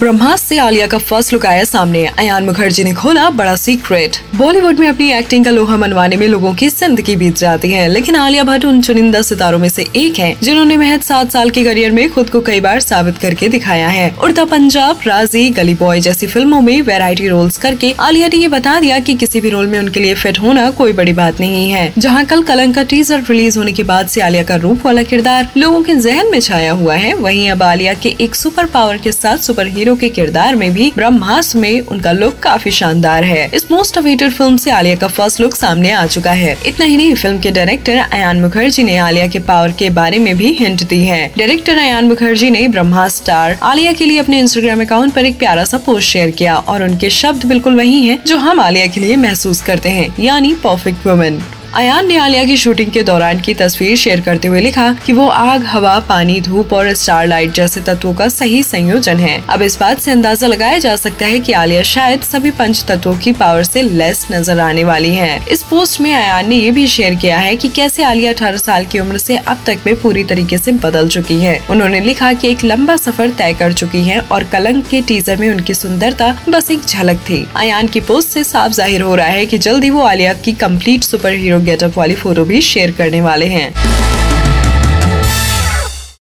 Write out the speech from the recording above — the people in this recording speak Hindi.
ब्रह्मास्त्र से आलिया का फ़र्स्ट लुक आया सामने। अयान मुखर्जी ने खोला बड़ा सीक्रेट बॉलीवुड में अपनी एक्टिंग का लोहा मनवाने में लोगों की ज़िंदगी बीत जाती है, लेकिन आलिया भट्ट उन चुनिंदा सितारों में से एक है, जिन्होंने महज सात साल के करियर में खुद को कई बार साबित करके दिखाया है। उड़ता पंजाब, राज़ी, गली बॉय जैसी फ़िल्मों में वेराइटी रोल्स करके आलिया ने ये बता दिया कि किसी भी रोल में उनके लिए फिट होना कोई बड़ी बात नहीं है। जहाँ कल कलंक का टीजर रिलीज़ होने के बाद ऐसी आलिया का रूप वाला किरदार लोगों के जहन में छाया हुआ है, वही अब आलिया के एक सुपर पावर के साथ सुपर हीरो के किरदार में भी ब्रह्मास्त्र में उनका लुक काफ़ी शानदार है। इस मोस्ट अवेटेड फ़िल्म से आलिया का फ़र्स्ट लुक सामने आ चुका है। इतना ही नहीं फ़िल्म के डायरेक्टर अयान मुखर्जी ने आलिया के पावर के बारे में भी हिंट दी है। डायरेक्टर अयान मुखर्जी ने ब्रह्मा स्टार आलिया के लिए अपने इंस्टाग्राम अकाउंट पर एक प्यारा सा पोस्ट शेयर किया और उनके शब्द बिल्कुल वही हैं जो हम आलिया के लिए महसूस करते हैं, यानी परफेक्ट वुमेन अयान ने आलिया की शूटिंग के दौरान की तस्वीर शेयर करते हुए लिखा कि वो आग, हवा, पानी, धूप और स्टार लाइट जैसे तत्वों का सही संयोजन है। अब इस बात से अंदाज़ा लगाया जा सकता है कि आलिया शायद सभी पंच तत्वों की पावर से लेस नज़र आने वाली है। इस पोस्ट में अयान ने ये भी शेयर किया है कि कैसे आलिया अठारह साल की उम्र से अब तक में पूरी तरीके से बदल चुकी है। उन्होंने लिखा कि एक लंबा सफ़र तय कर चुकी है और कलंक के टीजर में उनकी सुंदरता बस एक झलक थी। अयान की पोस्ट से साफ़ ज़ाहिर हो रहा है कि जल्दी वो आलिया की कंप्लीट सुपर हीरो गेटअप वाली फ़ोटो भी शेयर करने वाले हैं।